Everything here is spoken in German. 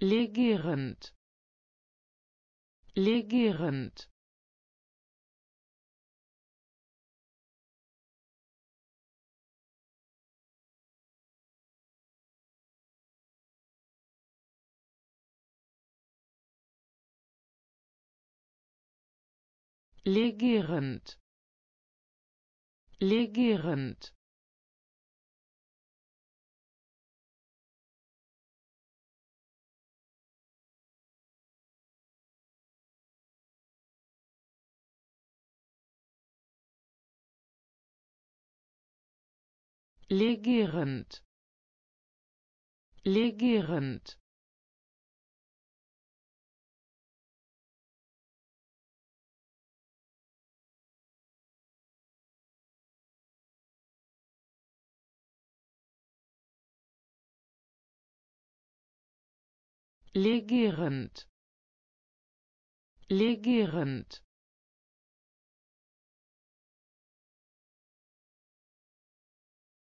legierend. Legierend. Legierend. Legierend legierend. Legierend. Legierend. Legierend